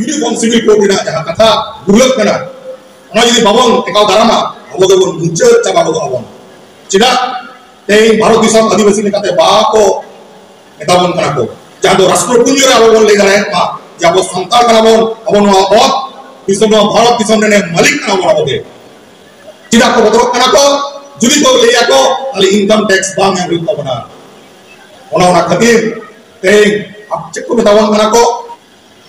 유리 범수를 꼬리나 야가타 물렸거나 어나지리 바본 대가 다라마 아버도 문제 잡아도 아버 지나 때 바로 뒤서 아디바시니 카테 바고 에다본 카나고 자도 라스트로 군요라 아버 레가네 마 যাব সন্তান কানাবন আবন অত পিছন ভারত পিছন নে মালিক কানাবন আবদে চিনা কো বদরক কানাকো যদি তো লেয়া কো আলে ইনকাম ট্যাক্স বাং এর রুত বনা ওনা ওনা খাতির তেই আপ চেক কো দাওয়ান কানাকো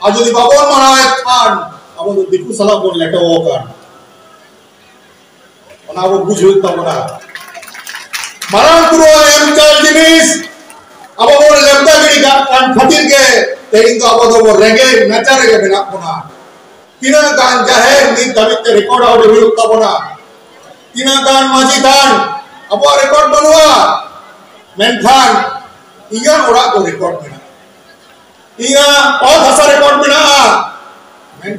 आजुदी बाबू मनाए थान अब तो दिखू सलाम बोल लेटे वो कर ना वो बुझ हुई तब ना मरण एम चल जिनिस अब वो लेबदा भी का कान फटिर के तेरी तो अब तो वो रेगे नचा रेगे बिना पुना किना कान चाहे नी दबित के रिकॉर्ड आउट हो रुक तब ना किना कान माजी थान अब वो रिकॉर्ड बनवा मैं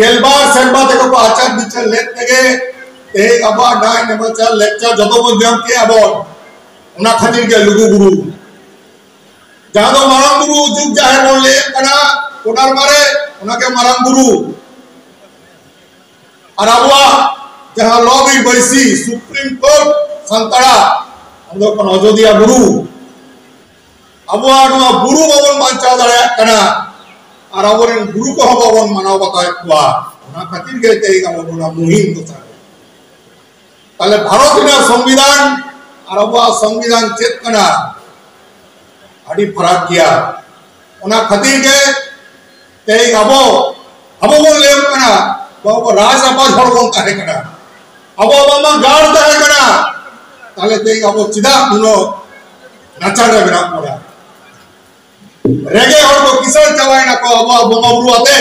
गेलबार सेंडबा देखो को आचार विचार लेट लगे ए अबा डाइन नंबर चार लेक्चर जो तो बोलते हम के अबोर उन्हें खतिर के लुगु गुरु जहाँ तो मारां गुरु जुग जाए बोल ले करना उन्हर मरे उन्हें के गुरु और अब वह, जहाँ लॉबी बैसी, सुप्रीम कोर्ट, संतरा, हम लोग को नजोदिया गुरु अब वह अपना गुरु बोल मान चाह আরাবরের গুরুকহ ভবন মানবতায় খোয়া ওনা খাতির গাইতে এই গামগুলা মুহিম কথা তাহলে ভারতীয় সংবিধান আরবা সংবিধান চেত কানা আডি ফরাক গিয়া। ওনা খাতির গে তেই আবো আবো বল লেম কানা বাবা রাজ আবাজ হর বল তাহে কানা। আবো বাবা গার তাহে কানা। তাহলে তেই আবো চিদা কুনো নাচাড়া বিরাম পড়া রেগে gono ate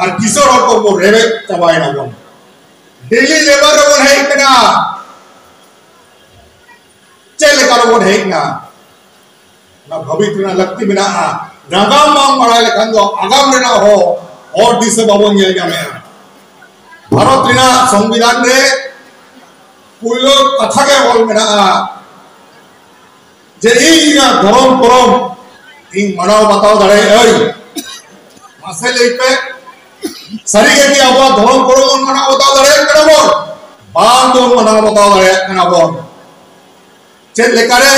ar kisor or korbo rebe chabai na bon daily labor bon hai kana chele kar bon hai na na bhavit na lakti mena nagam mang mara lekhan do agam rena ho और दिस बाबन ᱧᱮᱞ ᱧᱟᱢᱮ ᱵᱷᱟᱨᱚᱛ ᱨᱮᱱᱟᱜ ᱥᱚᱝᱵᱤᱫᱷᱟᱱ ᱨᱮ ᱯᱩᱭᱞᱳ ᱠᱟᱛᱷᱟ ᱜᱮ ᱚᱞ ᱢᱮᱱᱟᱜᱼᱟ ᱡᱮ ᱤᱧ ᱫᱷᱚᱨᱚᱢ ᱯᱚᱨᱚᱢ ಹಿಂಗ್ ಮಣಾವ್ ಬತಾವ್ ದಳೆ ಹೇಳಿ ಮಸಲ್ ಐಪೆ ಸರಿಗೆ ಕಿ ಅವ ಧೋಂ ಕೊಡು ಒಂದು ಮಣಾವ್ ಬತಾವ್ ದಳೆ ಕಡಬೋ ಬಾಂದು ಒಂದು ಮಣಾವ್ ಬತಾವ್ ದಳೆ ಕಡಬೋ ಚೆನ್ ಲೆಕಾರೆ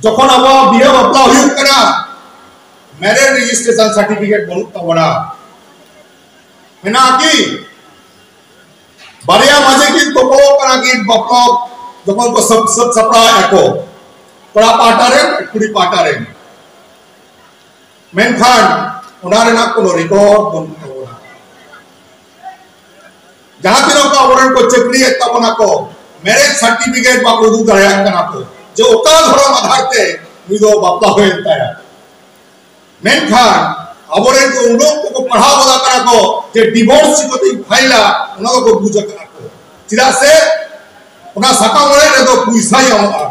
যখন আবো বিয়ে বাপলা হইব কানা ম্যারেজ রেজিস্ট্রেশন সার্টিফিকেট বহুত তবড়া মেনা কি বাড়িয়া মাঝে কি তোপো কানা কি বাপলা যখন সব সব সপ্তাহ একো কড়া পাটারে কুড়ি পাটারে Menhan, ওনার না কোনো রেকর্ড বন্ধ না যাহা তিন আবরণ করছে প্রিয় তাবনা কো ম্যারেজ সার্টিফিকেট বা প্রদু দাঁড়ায় কানা কো যে ওকা ধরন আধারতে নিদো বাপলা হয়ে তায়া মেনখান আবরণ কো উন্ডো কো পড়া বলা কানা কো যে ডিভোর্স কতি ফাইলা ওনা কো বুঝা কানা কো চিরা সে ওনা সাকা বলে রে তো পয়সাই আমা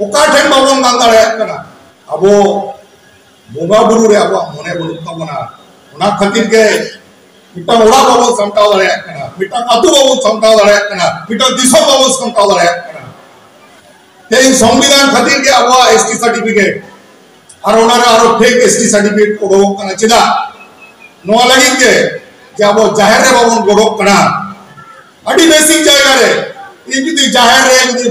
ᱚᱠᱟ ᱴᱷᱮᱱ ᱵᱟᱵᱚᱱ ᱜᱟᱱ ᱫᱟᱲᱮᱭᱟᱜ ᱠᱟᱱᱟ ᱟᱵᱚ ᱵᱚᱸᱜᱟ ᱵᱩᱨᱩ ᱨᱮ ᱟᱵᱚᱣᱟᱜ ᱢᱚᱱᱮ ᱵᱟᱹᱱᱩᱜ ᱛᱟᱵᱚᱱᱟ ᱚᱱᱟ ᱠᱷᱟᱹᱛᱤᱨ ᱜᱮ ᱢᱤᱫᱴᱟᱝ ᱚᱲᱟᱜ ᱵᱟᱵᱚᱱ ᱥᱟᱢᱴᱟᱣ ᱫᱟᱲᱮᱭᱟᱜ ᱠᱟᱱᱟ ᱢᱤᱫᱴᱟᱝ ᱟᱹᱛᱩ ᱵᱟᱵᱚᱱ ᱥᱟᱢᱴᱟᱣ ᱫᱟᱲᱮᱭᱟᱜ ᱠᱟᱱᱟ ᱢᱤᱫᱴᱟᱝ ᱫᱤᱥᱚᱢ ᱵᱟᱵᱚᱱ ᱥᱟᱢᱴᱟᱣ ᱫᱟᱲᱮᱭᱟᱜ ᱠᱟᱱᱟ तेईन संविधान खातिर के अब एसटी सर्टिफिकेट और उन्होंने आरो फेक एसटी सर्टिफिकेट उडोक कना चिदा नोआ लगी के जे अब जाहिर रे बाबन गोडोक कना अडी बेसिक जायगा रे इन जुदी जाहिर रे जुदी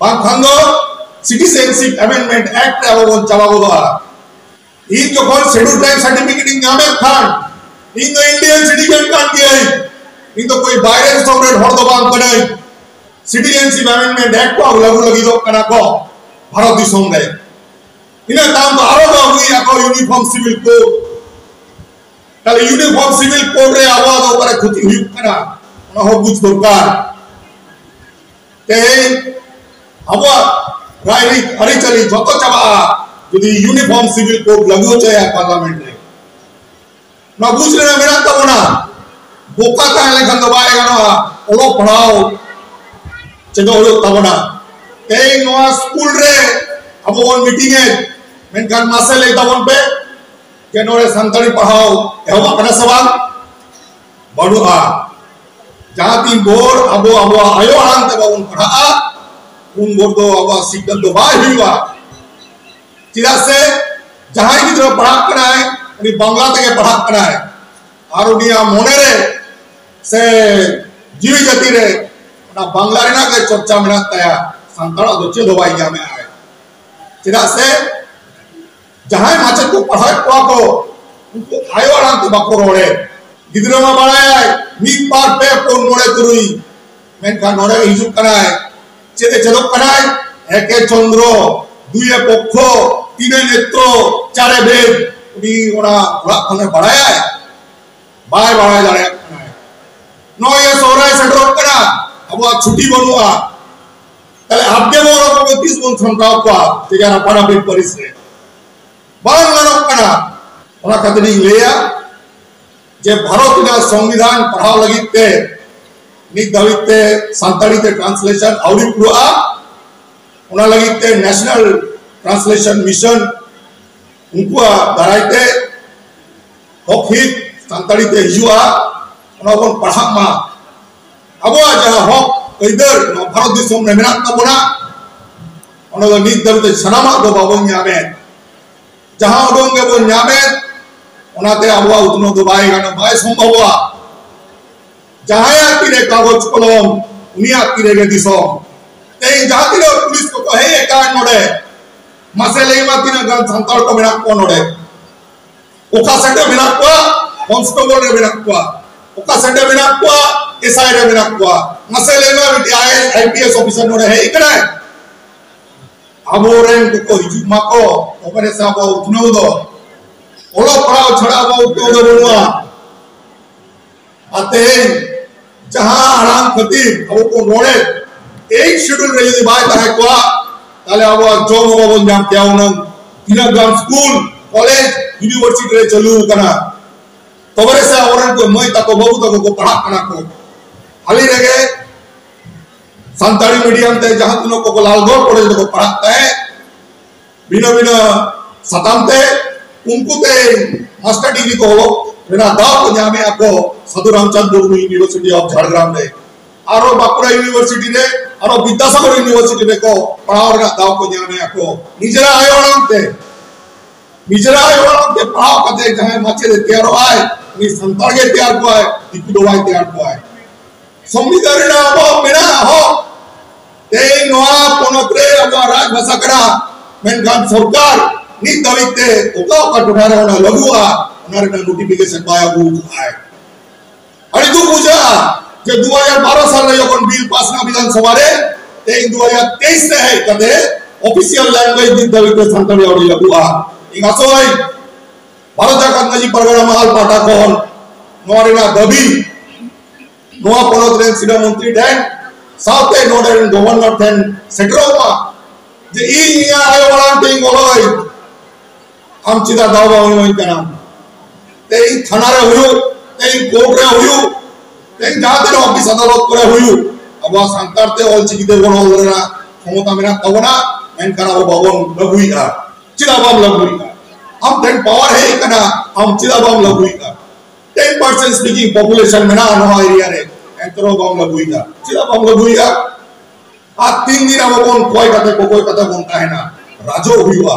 बाखान दो सिटीजनशिप अमेंडमेंट एक्ट रे बन चाबा गोदा इन जखन शेड्यूल ट्राइब सर्टिफिकेट इन नामे खान इन दो इंडियन सिटीजन कान गई इन तो कोई बायरन सॉवरेन हर दो बांग कनाई सिटीजनशिप अमेंडमेंट एक्ट को लागू लगी दो कना को भारत दिसोम रे इन ताम तो आरो दो हुई आको यूनिफॉर्म सिविल कोड তাহলে ইউনিফর্ম সিভিল কোড রে আবাদ উপরে ক্ষতি হুই কনা ওনা হো বুঝ দরকার তেই আবার রায়রি হরিচালি যত চাবা যদি ইউনিফর্ম সিভিল কোড লাগু হচ্ছে পার্লামেন্ট রে না বুঝলে না মেরা তো না বোকা কাহে লেখান দবায় কেন ওলো পড়াও চেক হলো তবনা এই নোয়া স্কুল রে আবো ওন মিটিং এ মেনকান মাসে লে তবন পে কেন রে সান্তাড়ি পড়াও এও বাকনা সওয়াল বড়ুয়া জাতি গোর আবো আবো আয়ো আনতে বাবুন পড়া ungordo awa signal do bai huiwa ᱪᱮᱫᱟᱜ ᱥᱮ ᱡᱟᱦᱟᱸᱭ ᱜᱤᱫᱽᱨᱟᱹ ᱯᱟᱲᱦᱟᱜ ᱠᱟᱱᱟᱭ ᱩᱱᱤ ᱵᱟᱝᱞᱟ ᱛᱮᱜᱮ ᱯᱟᱲᱦᱟᱜ ᱠᱟᱱᱟᱭ ᱟᱨ ᱩᱱᱤᱭᱟᱜ ᱢᱚᱱᱮ ᱨᱮ ᱥᱮ ᱡᱤᱣᱤ ᱡᱟᱹᱛᱤ ᱨᱮ ᱚᱱᱟ ᱵᱟᱝᱞᱟ ᱨᱮᱱᱟᱜ ᱜᱮ ᱪᱚᱨᱪᱟ ᱢᱮᱱᱟᱜ ᱛᱟᱭᱟ ᱥᱟᱱᱛᱟᱲᱟᱜ ᱫᱚ ᱪᱮᱫ ᱦᱚᱸ ᱵᱟᱭ ᱧᱟᱢᱮᱜ ᱟᱭ ᱪᱮᱫᱟᱜ ᱥᱮ ᱡᱟᱦᱟᱸᱭ ᱢᱟᱪᱮᱫ ᱠᱚ ᱯᱟᱲᱦᱟᱣᱮᱫ ᱠᱚᱣᱟ ᱠᱚ ᱩᱱᱠᱩ ᱟᱭᱳ ᱟᱲᱟᱝ ᱛᱮ ᱵᱟᱠᱚ ᱨᱚᱲᱮ ᱜᱤᱫᱽᱨᱟᱹ ᱢᱟ ᱵᱟᱲᱟᱭᱟᱭ ᱢᱤᱫ ᱵᱟᱨ ᱯᱮ ᱯᱩᱱ ᱢᱚᱬᱮ ᱛᱩᱨᱩᱭ ᱢᱮᱱᱠᱷᱟᱱ ᱱᱚᱰᱮ ᱦᱤᱡᱩᱜ ᱠᱟᱱᱟᱭ চেনে চেনক কাটায় একে চন্দ্র, দুইয়ে পক্ষ, তিনে নেত্র, চারে বেদ। উনি ওরা ওরা বাড়ায় বাড়ায় বাড়ায় দাঁড়ায় নয় সৌরায় সেটরক কাটা আবার ছুটি বলুয়া তাহলে আপনি ওরকম তিস গুণ ক্ষমতা অপা যে যারা পারাপিট করিছে। বরং ওরকম কাটা ওরা কাতিনি লেয়া যে ভারতীয় সংবিধান পড়াও লাগিতে નિર્ધારિત તે સાંતાળી તે ટ્રાન્સલેશન આવડી આ ઓના લગી તે નેશનલ ટ્રાન્સલેશન મિશન ઉંકુઆ દારાય તે હોખી સાંતાળી તે હિજુઆ ઓના બોન પઢામાં આબોઆ જહા હોક કઈદર ભારત દિશમ ને મેનાત તાબોના ઓના દો નિર્ધારિત તે સનામા દો બાબો ન્યામે જહા ઓડોંગે બોન ન્યામે ઓના તે આબોઆ ઉતનો દો બાય ગાનો બાય સંભવવા যাহাই আপিরে কাগজ কলম উনি আপিরে গেদিস তেই যাহাতিরে পুলিশ কো কহে একা নড়ে মাসে লেই মাতিনা গান সান্তাল কো মেনা কো নড়ে ওকা সেটে মেনা কো কনস্টেবল রে মেনা কো ওকা সেটে মেনা কো এসআই রে মেনা কো মাসে লেই মা বিটি আইএস আইপিএস অফিসার নড়ে হে ইকড়ে আবোরেন কো কো হিজু মাকো ওপরে সাবো উতনৌ দো ওলো পড়াও ছড়াবো উতনৌ দো বলুয়া আতে जहाँ आराम खतीब अब को रोड़े एक शेड्यूल रे यदि बाय ताहे को ताले अब जोम बाबन जाम क्या उन तीना ग्राम स्कूल कॉलेज यूनिवर्सिटी रे चलू कना तबरे से औरन को मई तको बहु तको को पढ़ा कना को हाली रेगे संताली मीडियम ते जहाँ तुनो को लालगढ़ कॉलेज को पढ़ाता है बिना बिना सतामते उनको ते को मेरा दाव को जामे आपको साधु रामचंद्र मुर्मू यूनिवर्सिटी ऑफ़ झारग्राम रे आरो बाकुड़ा यूनिवर्सिटी रे आरो विद्यासागर यूनिवर्सिटी रे को पढ़ाओ रे दाव को जामे आपको निजरा आयो ते निजरा आयो ते पढ़ाओ कते जहाँ माचे रे तैयार आए नि संताल के तैयार को आए दिकु दवाई तैयार को आए संविधान रे अब मेरा हो ते नोआ पोनत रे अब राज भाषा करा अमेरिकन नोटिफिकेशन पाया, वो आए अरे तू पूछा, जब दो हज़ार बारह साल रे यकन बिल पास ना विधानसभा रे ते तो 2023 से है कदे ऑफिशियल लैंग्वेज दी दवित संतरे और लबुआ इन असोई भारत जाकत नजी परगना महल पाटा कोहन नोरेना दबी। नोआ पनत रे सीधा मंत्री ठेन साथे नोडेन गवर्नर ठेन का जे इन यहाँ आयो वाला टिंग गोलोई हम चिता दावा होई होई तेई थाना रे हुयो तेई कोर्ट रे हुयो तेई जहां तेरे ऑफिस अदालत करे हुयो अब संतार ते ऑल चिकी दे बोलो रे ক্ষমতা মেনা তবনা मेनखान अब बाबन लगुईगा चिदा बम लगुईगा हम टेन पावर है कना हम चिदा बम लगुईगा टेन परसेंट स्पीकिंग पॉपुलेशन में ना नवा एरिया रे एंतरो बम लगुईगा चिदा बम लगुईगा आ तीन दिन अब कौन कोई कते को कोई कते कौन है ना राजो हुआ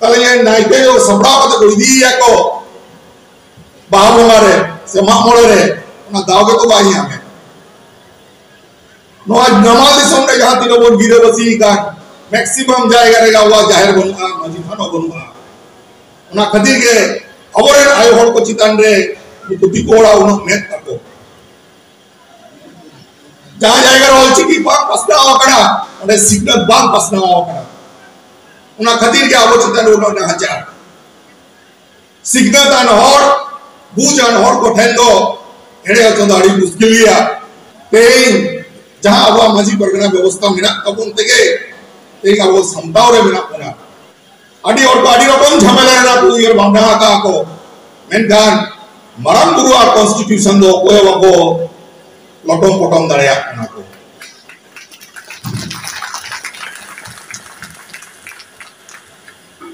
ᱱᱟᱭᱠᱮ ᱥᱟᱯᱲᱟᱣ ᱠᱟᱛᱮ ᱤᱫᱤᱭᱮᱭᱟ ᱠᱚ ᱵᱟᱦᱟ ᱵᱚᱸᱜᱟ ᱨᱮ ᱥᱮ ᱢᱟᱜ ᱢᱚᱬᱮ ᱨᱮ ᱚᱱᱟ ᱫᱟᱣ ᱜᱮᱛᱚ ᱵᱟᱭ ᱧᱟᱢᱮ ᱱᱚᱣᱟ ᱱᱟᱢᱟᱞ ᱫᱤᱥᱚᱢ ᱨᱮ ᱡᱟᱦᱟᱸ ᱛᱤᱱᱟᱹᱜ ᱵᱚᱱ ᱜᱤᱨᱟᱹᱵᱟᱹᱥᱤ ᱟᱠᱟᱱ ᱢᱮᱠᱥᱤᱢᱟᱢ ᱡᱟᱭᱜᱟ ᱨᱮᱜᱮ ᱟᱵᱚᱣᱟᱜ ᱡᱟᱦᱮᱨ ᱵᱟᱹᱱᱩᱜᱼᱟ ᱢᱟᱹᱡᱷᱤ ᱛᱷᱟᱱ ᱦᱚᱸ ᱵᱟᱹᱱᱩᱜᱼᱟ ᱚᱱᱟ ᱠᱷᱟᱹᱛᱤᱨ ᱜᱮ ᱟᱵᱚᱨᱮᱱ ᱟᱭᱳ ᱦᱚᱲ ᱠᱚ ᱪᱮᱛᱟᱱ ᱨᱮ ᱱᱩᱠᱩ ᱫᱤᱠᱩ ᱦᱚᱲᱟᱜ ᱩᱱᱟᱹᱜ ᱢᱮᱫ ᱛᱟᱠᱚ ᱡᱟᱦᱟᱸ ᱡᱟᱭᱜᱟ ᱨᱮ ᱚᱞᱪᱤᱠᱤ ᱵᱟᱝ ᱯᱟᱥᱱᱟᱣ ᱟᱠᱟᱱᱟ ᱚᱸᱰᱮ ᱥᱤᱠᱷᱱᱟᱹᱛ ᱵᱟᱝ ᱯᱟᱥᱱᱟᱣ ᱟᱠᱟᱱᱟ खतिर के आबो चितान उन ना हज़ार सिग्नल तान हर बुजान हर को ठेंदो एड़े चंदाड़ी मुश्किलिया तेन जहाँ अब मजी परगना व्यवस्था और अडी रकम झमेला रे तू यार बांधा का को मेनखान मरम गुरु आ कॉन्स्टिट्यूशन दो कोय वको लटम पटम दाड़िया कोना को और मेना तमा रोड मेना तमा धर्म मेना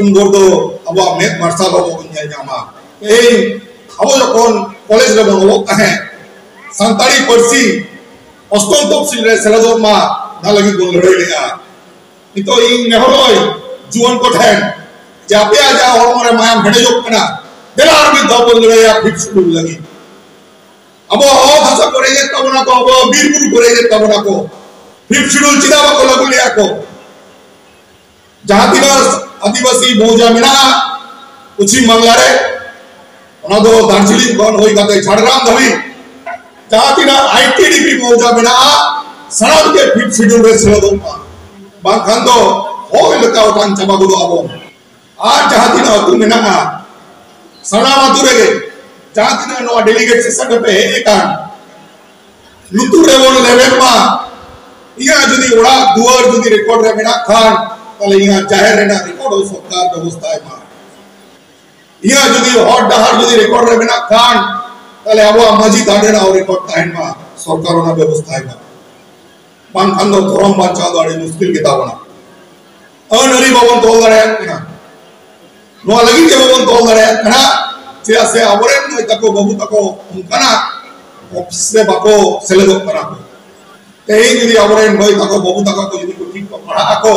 ᱩᱱᱵᱚᱨ ᱫᱚ ᱟᱵᱚᱣᱟᱜ ᱢᱮᱫ ᱢᱟᱨᱥᱟᱞ ᱦᱚᱸ ᱵᱟᱵᱚᱱ ᱧᱮᱞ ᱧᱟᱢᱟ ᱛᱮᱦᱮᱧ ᱟᱵᱚ ᱡᱚᱠᱷᱚᱱ ᱠᱚᱞᱮᱡᱽ ᱨᱮᱵᱚᱱ ᱚᱞᱚᱜ ᱛᱟᱦᱮᱸ ᱥᱟᱱᱛᱟᱲᱤ ᱯᱟᱹᱨᱥᱤ ᱚᱥᱴᱚᱢ ᱛᱚᱯᱥᱤᱞ ᱨᱮ ᱥᱮᱞᱮᱫᱚᱜ ᱢᱟ ᱚᱱᱟ ᱞᱟᱹᱜᱤᱫ ᱵᱚᱱ ᱞᱟᱹᱲᱦᱟᱹᱭ ᱞᱮᱜᱼᱟ ᱱᱤᱛᱚᱜ ᱤᱧ ᱱᱮᱦᱚᱨᱚᱜ ᱡᱩᱣᱟᱹᱱ ᱠᱚ ᱴᱷᱮᱱ ᱡᱮ ᱟᱯᱮᱭᱟᱜ ᱡᱟᱦᱟᱸ ᱦᱚᱲᱢᱚ ᱨᱮ ᱢᱟᱭᱟᱢ ᱦᱮᱰᱮᱡᱚᱜ ᱠᱟᱱᱟ ᱵᱮᱲᱟ ᱟᱨ ᱢᱤᱫ ᱫᱷᱟᱣ ᱵᱚᱱ ᱞᱟᱹᱲᱦᱟᱹᱭᱟ ᱯᱷᱤᱴ ᱥᱩᱞᱩᱠ ᱞᱟᱹᱜᱤᱫ ᱟᱵᱚ ᱦᱚᱲ ᱦᱟᱥᱟ ᱠᱚ ᱨᱮᱡᱮᱫ ᱛᱟᱵᱚᱱᱟ ᱠᱚ ᱟᱵᱚ ᱵᱤᱨ ᱵᱩᱨᱩ ᱠᱚ ᱨᱮᱡᱮᱫ ᱛᱟᱵᱚᱱᱟ ᱠᱚ ᱯᱷᱤᱴ ᱥᱩᱞᱩᱠ ᱪᱮᱫᱟᱜ ᱵᱟᱠᱚ ᱞᱟᱹᱜᱩ ᱞᱮᱜᱼᱟ ᱠᱚ ᱡᱟᱦᱟᱸ ᱛᱤᱱᱟᱹᱜ आदिवासी मौजा मे पश्चिम बांगलारे दार्जिलिंग झाड़ग्राम धाबी जहाँ तक आई टी डिग्री मौजा मे सड़ के फिफ्थ शिड्यूल सेलोदान लेकिन चाबा गोद अब जहाँ तीन मे सड़े जहाँ तक डेलीगेट सिसटे हजन लुतुर लेवल मा इन जुदी दुआर जुदी रेकॉर्ड खान। তাহলে ইহা জাহের রেনা রেকর্ড সরকার ব্যবস্থায় মা ইহা যদি হট ডাহার যদি রেকর্ড রেবে না কান তাহলে আবহাওয়া মাঝি দাঁড়ে না রেকর্ড তাহেন মা সরকার ওনা ব্যবস্থায় মা বানখান দো ধরম বাঁচা দাঁড়ে মুশকিল কে দাবো না অনারি বাবন তোল দাঁড়ে না নোয়া লাগি কে বাবন তোল দাঁড়ে না চেয়া সে আবরেন নয় তাকো বাবু তাকো অঙ্কানা অফিস রে বাকো সেলেদক করা এই যদি আবরেন নয় তাকো বাবু তাকো যদি ঠিক করা হাকো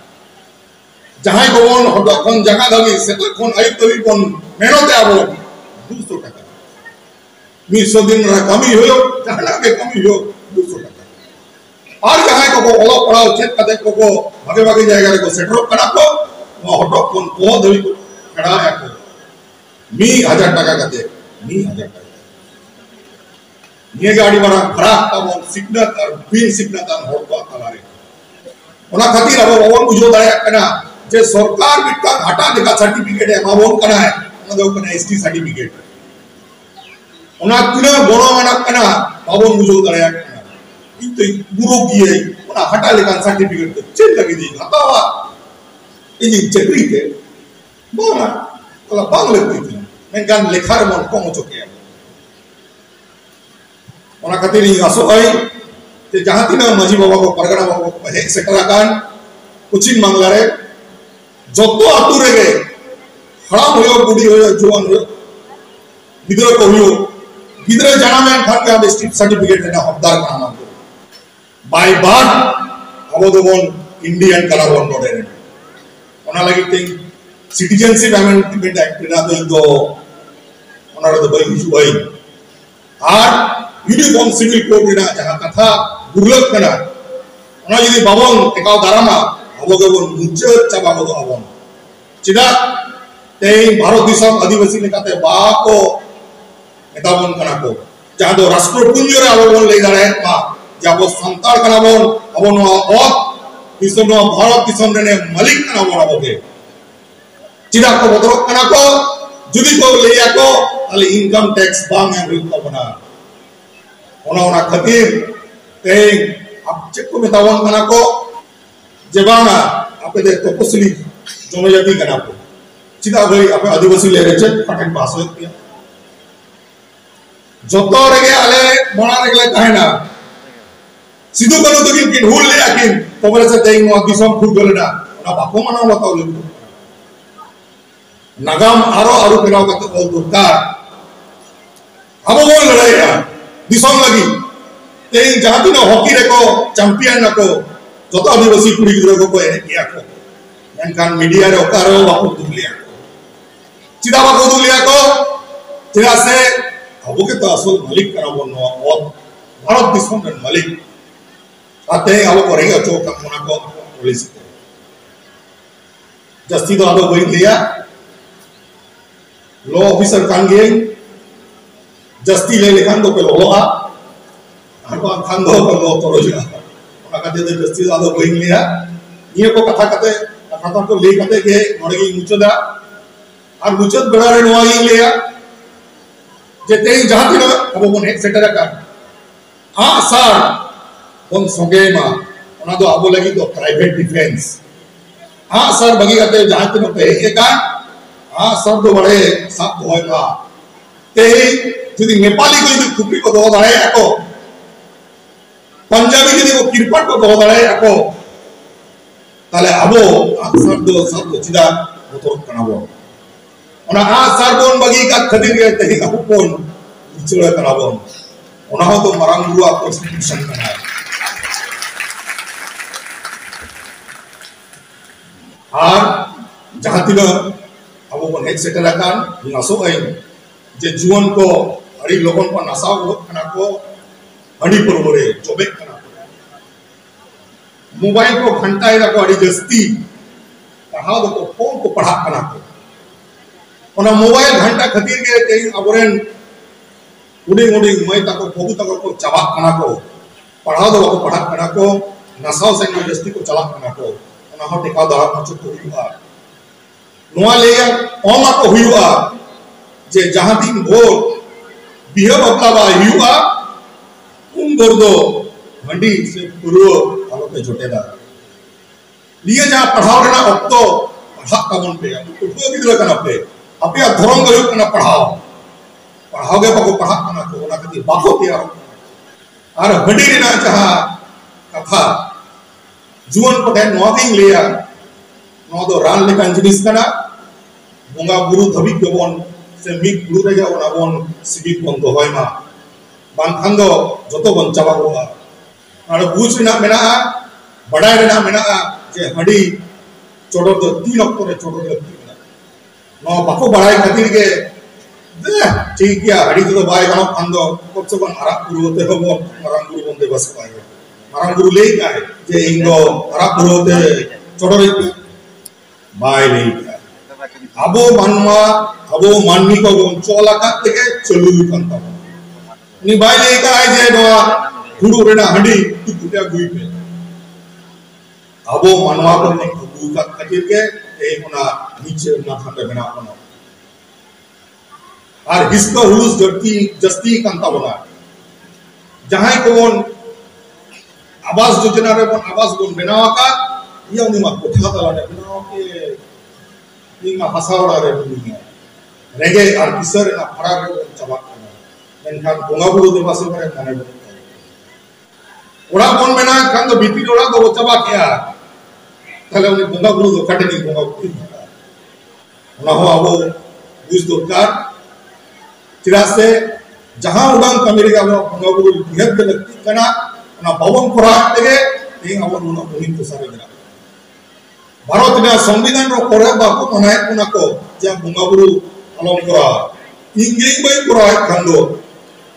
जहाँ को वन हो तो कौन जगह धोगी से तो कौन आयुक्त भी कौन मेहनत है वो दूसरों का कर मी सो दिन रह, कमी हो जहाँ लगे कमी हो दूसरों का कर और जहाँ को को ओलो पड़ा उच्च का देख को भागे भागे जाएगा, देखो सेटर ओप को वो हो तो कौन को धोगी करा है को। मी हज़ार टका का दे, मी हज़ार टका। ये गाड़ी जे सरकार मिटा घाटा देखा सर्टिफिकेट है बाबन कना है ओना दो कना एसटी सर्टिफिकेट ओना तिना बड़ो माना कना बाबन बुझो दाया कना itu guru kiai ona hata lekan sertifikat tu cek lagi di hatawa ini cekri ke mana kalau bang lebih itu mengkan lekhar mon kong cokia ona खातिर ini asok ai te jahan tina maji baba ko pargana baba ko hek seterakan kucing manglare joto যত আতুরে রেগে হড়াম হইও বুড়ি হয়ে জোয়ান হয়ে গিদরে কহিও গিদরে জানা main খাতে আমি স্টিপ সার্টিফিকেট এটা হকদার কানা বাই বার অবদমন ইন্ডিয়ান কালাবন নডেন ᱚᱱᱟ ᱞᱟᱹᱜᱤᱫ ᱛᱮ সিটিজেনশিপ অ্যামেন্ডমেন্ট অ্যাক্ট ᱨᱮᱱᱟᱜ ᱫᱚ ᱤᱧ ওনার তো বই, কিছু ᱦᱤᱡᱩᱜ ᱟᱹᱧ আর ইউনিফর্ম সিভিল কোড ᱨᱮᱱᱟᱜ ᱡᱟᱦᱟᱸ ᱠᱟᱛᱷᱟ ᱜᱩᱨᱞᱟᱹᱜ ᱠᱟᱱᱟ ᱚᱱᱟ ᱡᱩᱫᱤ ᱵᱟᱵᱚᱱ ᱴᱮᱠᱟᱣ ᱫᱟᱨᱟᱢᱟ ᱟᱵᱚᱜᱮᱵᱚᱱ ᱢᱩᱪᱟᱹᱫ ᱪᱟᱵᱟ ᱜᱚᱫᱚᱜ ᱟᱵᱚᱱ ᱪᱮᱫᱟᱜ ᱛᱮᱦᱮᱧ ᱵᱷᱟᱨᱚᱛ ᱫᱤᱥᱚᱢ ᱟᱹᱫᱤᱵᱟᱹᱥᱤ ᱞᱮᱠᱟᱛᱮ ᱵᱟᱠᱚ ᱢᱮᱛᱟᱵᱚᱱ ᱠᱟᱱᱟ ᱠᱚ ᱡᱟᱦᱟᱸ ᱫᱚ ᱨᱟᱥᱴᱨᱚ ᱯᱩᱸᱡᱤ ᱨᱮ ᱟᱵᱚ ᱵᱚᱱ ᱞᱟᱹᱭ ᱫᱟᱲᱮᱭᱟᱜ ᱢᱟ ᱡᱮ ᱟᱵᱚ ᱥᱟᱱᱛᱟᱲ ᱠᱟᱱᱟ ᱵᱚᱱ ᱟᱵᱚ ᱱᱚᱣᱟ ᱚᱛ ᱫᱤᱥᱚᱢ ᱱᱚᱣᱟ ᱵᱷᱟᱨᱚᱛ ᱫᱤᱥᱚᱢ ᱨᱮᱱ ᱢᱟᱹᱞᱤᱠ ᱠᱟᱱᱟ ᱵᱚᱱ ᱟᱵᱚ ᱜᱮ ᱪᱮᱫᱟᱜ ᱠᱚ ᱵᱚᱫᱚᱞᱚᱜ ᱠᱟᱱᱟ ᱠᱚ ᱡᱩᱫᱤ ᱠᱚ ᱞᱟᱹᱭ ᱟᱠᱚ ᱛᱟᱦᱞᱮ ᱤᱱᱠᱟᱢ ᱴᱮᱠᱥ ᱵᱟᱝ ᱮᱢ ᱦᱩᱭᱩᱜ ᱛᱟᱵᱚᱱᱟ ᱚᱱᱟ ᱚᱱᱟ ᱠᱷᱟᱹᱛᱤᱨ ᱛᱮᱦᱮᱧ ᱪᱮᱫ ᱠᱚ ᱢᱮᱛᱟᱵᱚᱱ ᱠᱟᱱᱟ ᱠᱚ જેમાં આપણે તપસ્વી જનજાતિ ગણાતો ચિતા ભાઈ આપણે આદિવાસી લે રહે છે પાટણ પાસે જોતો રેગે આલે મોણા રેગલે કાહેના સિદ્ધુ કનુ તો કિન હુલ લે આકિન તબરે સે દેઈ નો દિસમ ફૂટ ગલના ના બાપો મના બતાવ લે નાગામ આરો આરો પેલાવ કતો બોલ દરકાર આબો બોલ લડાઈયા દિસમ લાગી તેઈ જાતિ નો હોકી રેકો ચેમ્પિયન નકો को को जतो आदिवासी कुड़ी गिद्रा को को एने किया को मेनकान मीडिया रे ओकारो बाको दुलिया को चिदा बाको दुलिया को चिदा से अब के तो मालिक करा बोनो और भारत दिसम रे मालिक। आते हैं अब करेंगे चो का मोना को पुलिस जस्ती तो आदो कोई लिया लॉ ऑफिसर कान गए? जस्ती ले लेखान तो पे लो आ। आको खान दो पे लो तो जस्ती बहन कथा कते कथा तो लैते गेगी मुचदा और मुचद बेड़े लिया ते जहाँ तीन अब बन हेटर हाँ सर बन संगेमा अब तो प्राइवेट डिफेंस हाँ सर बगे पे तीन हेकान हाँ सर तो बड़े साब दोहे तेज जुदी नेपाली को खुपी को दो दाए को পাঞ্জাবি যদি ko kirpat ko do dare ako তাহলে আবো সব দো সব দো চিদা বতর কানাবো ওনা আ সার বোন বাগি কা খাদির গে তেহি আপু কোন বিচড়া কানাবো ওনা হতো মারাং গুয়া কনস্টিটিউশন কানায় আর jaha tina abo bon head setter akan naso ai je juan ko hari logon ko nasaw ko Manipur હણીપુર ચોબેક मोबाइल को घंटा को अड़ी जस्ती। पढ़ा दो तो फ़ोन को पढ़ा करना को। मोबाइल घंटा खतीर के तेरी अबोरेन उड़ी उड़ी मैं तक भोगु तक को चबाक करना को। तो पढ़ा दो को पढ़ा करना को नशाओं से जस्ती को चला करना को। ना हम टिका दारा कुछ तो हुई हुआ। नुआ ले या ऑना को हुआ। जे जहाँ दिन भोग बिहेव अपना बिहे हुई हुआ। तोड़ दो, मंडी से पूर्व आलो पे जोटेदा लिए जा पढ़ाव अब तो पढ़ा काबन पे, अब तो कुटुंब करना पे अब अपे धर्म गयो कना पढ़ाओ। पढ़ाओगे तो बाको पढ़ा करना को ना कभी बाहो पे आओ बड़ी रना चाहा कथा जीवन पटे नोगिंग लिया ᱱᱚᱣᱟ ᱫᱚ ᱨᱟᱱ करना ᱡᱤᱱᱤᱥ गुरु ᱵᱚᱸᱜᱟ ᱵᱩᱨᱩ ᱫᱷᱟᱹᱵᱤᱡ ᱜᱮᱵᱚᱱ ᱥᱮ ᱢᱤᱫ ᱵᱩᱨᱩ ᱨᱮᱜᱮ ᱚᱱᱟ ᱵᱚᱱ ᱥᱤᱵᱤᱠ ᱵᱚᱱ ᱫᱚᱦᱚᱭ ᱢᱟ ᱵᱟᱝᱠᱷᱟᱱ ᱫᱚ ᱡᱚᱛᱚ ᱵᱚᱱ ᱪᱟᱵᱟ ᱠᱚᱜᱼᱟ ᱟᱨ ᱵᱩᱡᱽ ᱨᱮᱱᱟᱜ ᱢᱮᱱᱟᱜᱼᱟ ᱵᱟᱰᱟᱭ ᱨᱮᱱᱟᱜ ᱢᱮᱱᱟᱜᱼᱟ ᱡᱮ ᱦᱟᱺᱰᱤ ᱪᱚᱰᱚᱨ ᱫᱚ ᱛᱤᱱ ᱚᱠᱛᱚ ᱨᱮ ᱪᱚᱰᱚᱨ ᱞᱟᱹᱠᱛᱤ ᱠᱟᱱᱟ ᱱᱚᱣᱟ ᱵᱟᱠᱚ ᱵᱟᱲᱟᱭ ᱠᱷᱟᱹᱛᱤᱨ ᱜᱮ ᱴᱷᱤᱠ ᱜᱮᱭᱟ ᱦᱟᱺᱰᱤ ᱛᱮᱫᱚ ᱵᱟᱭ ᱜᱟᱱᱚᱜ ᱠᱷᱟᱱ ᱫᱚ ᱠᱚᱢᱥᱮ ᱠᱚᱢ ᱟᱨᱟᱜ ᱯᱩᱨᱟᱹᱣ ᱛᱮᱦᱚᱸ ᱵᱚᱱ ᱢᱟᱨᱟᱝ ᱵᱩᱨᱩ ᱵᱚᱱ ᱫᱮᱵᱟ ᱥᱮᱵᱟᱭᱟ ᱢᱟᱨᱟᱝ ᱵᱩᱨᱩ ᱞᱟᱹᱭ ᱠᱟᱜᱼᱟᱭ ᱡᱮ ᱤᱧ ᱫᱚ ᱟᱨᱟᱜ ᱯᱩᱨᱟᱹᱣ ᱛᱮ ᱪᱚᱰᱚᱨᱤᱧ ᱯᱮ ᱵᱟᱭ ᱞᱟᱹᱭ ᱠᱟᱜᱼᱟ ᱟᱵᱚ ᱢᱟᱱᱣᱟ ᱟᱵᱚ ᱢᱟᱹᱱᱢᱤ ᱠᱚᱵᱚᱱ ᱪᱚᱞ ᱟᱠᱟᱫ ᱛᱮᱜᱮ ᱪᱟᱹᱞᱩ ᱟᱠᱟᱱ ᱛᱟᱵᱚᱱᱟ ની બાઈ કા આઈ જાય ડોવા ગુડુ रेडा હડી तू ગુડા गुई पे अबो मनवा પર ने ગુગુ का કતીર के ए होना नीचे ना खाते बिना अपन और हिस्सा हुस जती जस्ती कंता बना जहाँ को आवास योजना रे आवास बन बनावा का ये उन्हीं मा कोठा तला रे के इन हसावड़ा रे रेगे और किसर ना फरा रे ᱢᱮᱱᱠᱷᱟᱱ ᱵᱚᱸᱜᱟ ᱵᱩᱨᱩ ᱫᱮᱵᱟ ᱥᱮᱵᱟᱨᱮ ᱢᱚᱱᱮ ᱵᱟᱹᱱᱩᱜ ᱛᱟᱭᱟ ᱚᱲᱟᱜ ᱵᱚᱱ ᱵᱮᱱᱟᱣᱮᱫ ᱠᱷᱟᱱ ᱫᱚ ᱵᱷᱤᱛᱤᱨ ᱚᱲᱟᱜ ᱫᱚ ᱪᱟᱵᱟ ᱠᱮᱜᱼᱟ ᱛᱟᱦᱞᱮ ᱩᱱᱤ ᱵᱚᱸᱜᱟ ᱵᱩᱨᱩ ᱫᱚ ᱚᱠᱟᱴᱷᱮᱱᱤ ᱵᱚᱸᱜᱟ ᱵᱩᱨᱩ ᱚᱱᱟ ᱦᱚᱸ ᱟᱵᱚ ᱵᱩᱡᱽ ᱫᱚᱨᱠᱟᱨ ᱪᱮᱫᱟᱜ ᱥᱮ ᱡᱟᱦᱟᱸ ᱩᱰᱟᱹᱝ ᱠᱟᱹᱢᱤ ᱨᱮᱜᱮ ᱟᱵᱚ ᱵᱚᱸᱜᱟ ᱵᱩᱨᱩ ᱱᱤᱦᱟᱹᱛ ᱜᱮ ᱞᱟᱹᱠᱛᱤᱜ ᱠᱟᱱᱟ ᱚᱱᱟ ᱵᱟᱵᱚᱱ ᱠᱚᱨᱟᱣ ᱛᱮᱜᱮ ᱛᱮᱦᱮᱧ ᱟᱵᱚ ᱱᱩᱱᱟᱹᱜ ᱢᱩᱦᱤᱢ ᱠᱚ ᱥᱟᱨᱮᱡ ᱮᱱᱟ ভারত না সংবিধান করে বাকু মনে কোনাকো যে বুঙ্গাবুরু আলম করা ইংলিশ বই করা খান্দ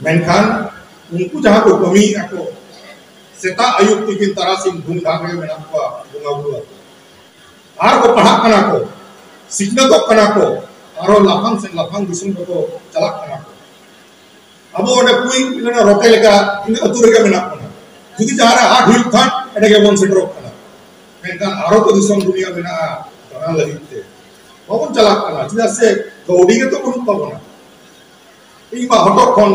ᱢᱮᱱᱠᱷᱟᱱ उनको जहाँ को कमी को सेता आयुक्त किन तरह से धूमधाम में मेरा को बुंगा बुआ आर को पढ़ा कना को सिखना तो कना को आरो लाफांग से लाफांग दिसम को चला कना को अब ओने कोई इन्हें रोके लेगा इन्हें अतुरे का मेरा कना क्योंकि जा रहा आठ हिल खान एने के बम से ड्रॉप कना मेंका आरो को दिसम दुनिया में ना धरा लगते वो चला कना जैसे गौड़ी के तो कौन पावना इबा हटो कौन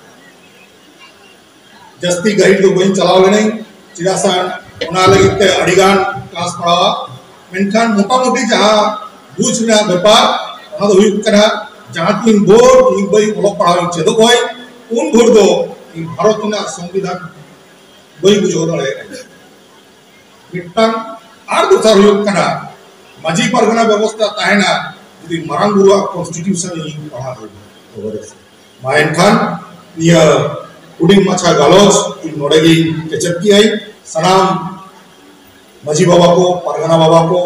जस्ती गहिर तो बुन चलावे नहीं। चिरासान उना लगते अड़िगान क्लास पढ़ावा। मेनखान मोटामोटी जहाँ बूझ में बेपार वहाँ तो हुई करा। जहाँ तीन बोर तीन बई बहुत पढ़ावे चे तो कोई। उन बोर दो कि भारत ना संविधान बई कुछ होता रहे। मिट्टन आठ दूसरा हुई करा। मजी व्यवस्था तो ताहना यदि उडिंग माछा गालोज इन नोड़ेगी आई सनाम मजी बाबा को, पारगना बाबा को,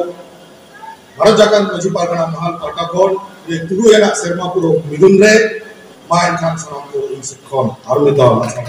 भारत जाकर मजी पारगना महाल पाटा खोन ये तुरुएना सेरमा पुरो मिदुन रे माँ खान सनाम को इन से खोन आरुमिता माछा